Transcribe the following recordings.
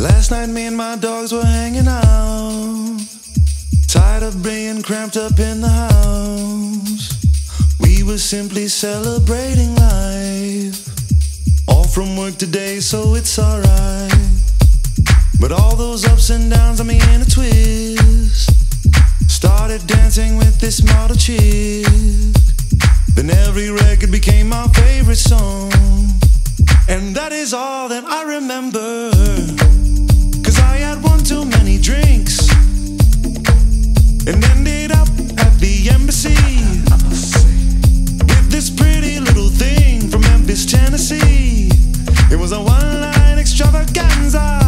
Last night, me and my dogs were hanging out. Tired of being cramped up in the house. We were simply celebrating life. All from work today, so it's alright. But all those ups and downs, I me in a twist. Started dancing with this model chick. Then every record became my favorite song. And that is all that I remember. It was a one line extravaganza,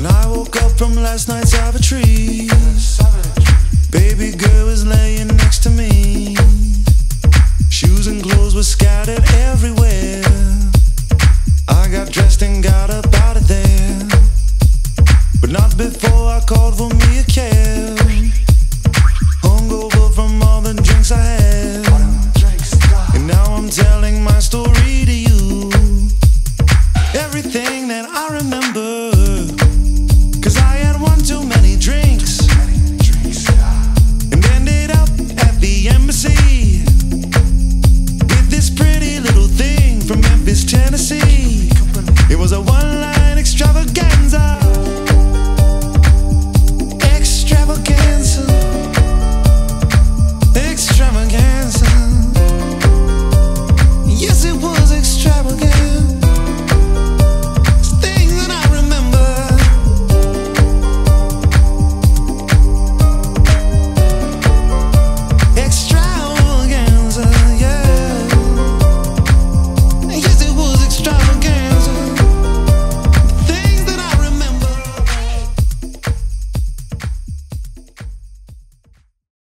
When I woke up from last night's savagery, baby girl was laying next to me. Shoes and clothes were scattered everywhere. I got dressed and got up out of there, but not before I called for me a cab. Hungover from all the drinks I had, and now I'm telling my story to you. Everything that I remember. was a one life